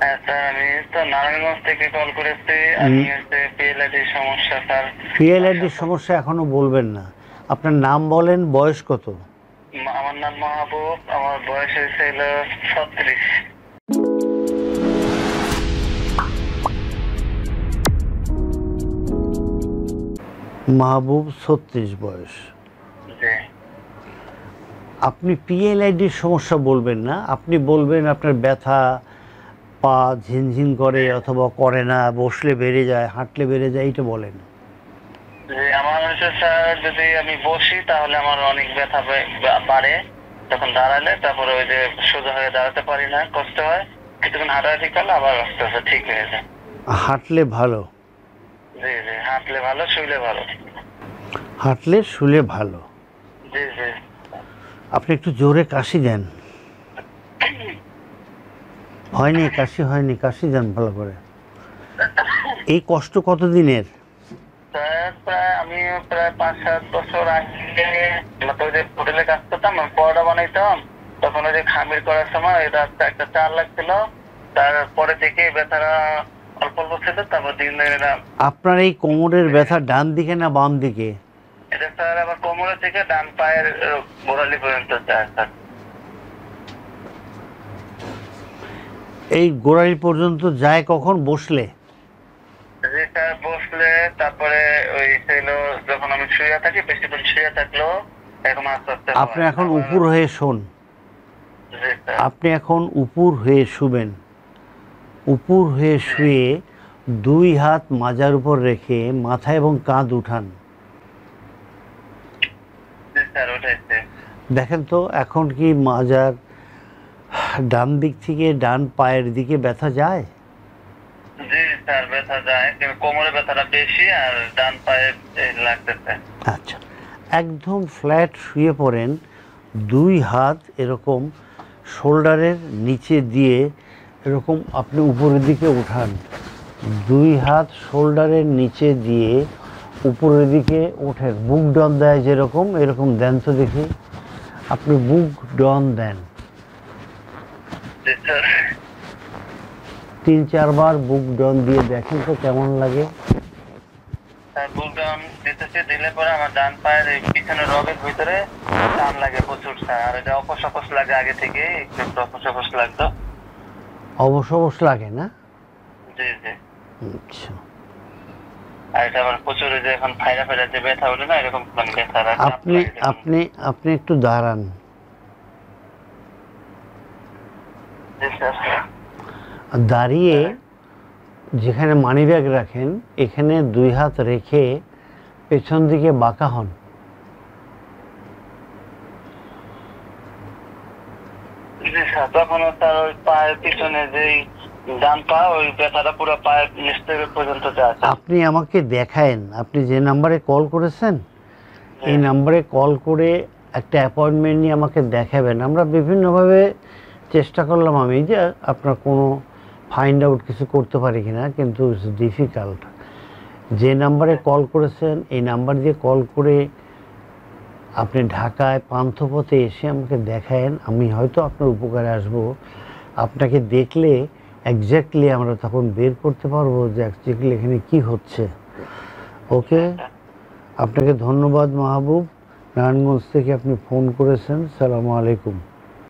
হ্যাঁ স্যার আমি তো নারায়ণগঞ্জ থেকে কল করেছি। আমি হচ্ছে পিএলআইডির সমস্যা স্যার। পিএলআইডির সমস্যা এখনও বলবেন না। আপনার নাম বলেন বয়স কত? আমার নাম মাহবুব আমার বয়স হয়েছে ছত্রিশ। মাহবুব ছত্রিশ বয়স। আপনি পিএলআইডির সমস্যা বলবেন না। আপনি বলবেন আপনার ব্যথা পা ঝিনঝিন করে অথবা করে না বসলে বেড়ে যায় হাঁটলে বেড়ে যায় এইটা বলেন। জি আমার হচ্ছে স্যার যদি আমি বসি তাহলে আমার অনেক ব্যথা বাড়ে। তখন দাঁড়ালে তারপরে ওই যে সোজা হয়ে দাঁড়াতে পারি না কষ্ট হয়। কিছুক্ষণ হাঁটাহাঁটি করলে আবার আস্তে আস্তে ঠিক হয়ে যায়। হাঁটলে ভালো? জি জি হাঁটলে ভালো শুইলে ভালো। হাঁটলে শুলে ভালো। জি জি। আপনি একটু জোরে কাশি দেন। হয়নি কাশি হয়নি কাশি যান ভালো করে। এই কষ্ট কতদিনের? প্রায় আমি প্রায় পাঁচ সাত বছর আগে যে হোটেলে কাজ করতাম পরোটা বানাইতাম। তখন ওই যে খামির করার সময় একটা চার লাগছিল। তারপরে থেকে ব্যথাটা অল্প অল্প ছিল তারপর দিন আপনার এই কোমরের ব্যথা ডান দিকে না বাম দিকে? এটা স্যার আমার কোমরে থেকে ডান পায়ের গোড়ালি পর্যন্ত স্যার। এই গোড়ালি পর্যন্ত যায় কখন? বসলে? বসলে তারপরে ওই যখন আমি শুয়ে থাকি বেশিক্ষণ শুয়ে থাকলেও এখন আস্তে আস্তে আপনি এখন উপর হয়ে শোন। আপনি এখন উপর হয়ে শুবেন। উপর হয়ে শুয়ে দুই হাত মাজার উপর রেখে মাথা এবং কাঁধ উঠান। দেখেন তো এখন কি মাজার ডান দিক থেকে ডান পায়ের দিকে ব্যথা যায়? জি স্যার ব্যথা যায়। কিন্তু কোমরে ব্যথাটা বেশি আর ডান পায়ে লাগতেছে। আচ্ছা একদম ফ্ল্যাট শুয়ে পড়েন দুই হাত এরকম শোল্ডারের নিচে দিয়ে এরকম আপনি উপরের দিকে উঠান দুই হাত শোল্ডারের নিচে দিয়ে উপরের দিকে ওঠেন। বুক ডন দেয় যেরকম এরকম দেন তো দেখি। আপনি বুক ডন দেন। তিন চারবার বুক ডন দিয়ে দেখেন তো কেমন লাগে। বুলডাউন দিতেছে দিলে পরে আমার ডান পায়ের পিছনের রগের ভিতরে টান লাগে প্রচুর আর এটা লাগে আগে থেকে একটু অপস অপস লাগতো। অবশ লাগে না? জি জি। আচ্ছা। আর এটা প্রচুর যে এখন ফাইরা ফাইরা যে ব্যথা না এরকম মানে ব্যথা আপনি আপনি আপনি একটু দাঁড়ান জি স্যার দাঁড়িয়ে যেখানে মানিব্যাগ রাখেন এখানে দুই হাত রেখে পেছন দিকে বাঁকা হন। জি তখন তার ওই পায়ের পিছনে যেই ডান পা ওই ব্যথাটা পুরো পায়ের নিচ পর্যন্ত আপনি আমাকে দেখায়েন আপনি যে নাম্বারে কল করেছেন এই নাম্বারে কল করে একটা অ্যাপয়েন্টমেন্ট নিয়ে আমাকে দেখাবেন। আমরা বিভিন্নভাবে চেষ্টা করলাম আমি যে আপনার কোনো ফাইন্ড আউট কিছু করতে পারি কিনা, কিন্তু ইটস ডিফিকাল্ট যে নাম্বারে কল করেছেন, এই নাম্বার দিয়ে কল করে আপনি ঢাকায় পান্থপথে এসে আমাকে দেখায়েন, আমি হয়তো আপনার উপকারে আসব। আপনাকে দেখলে এক্স্যাক্টলি আমরা তখন বের করতে পারব যে অ্যাকচুয়ালি এখানে কি হচ্ছে। ওকে? আপনাকে ধন্যবাদ মাহবুব। নারায়ণগঞ্জ থেকে আপনি ফোন করেছেন, সালামু আলাইকুম।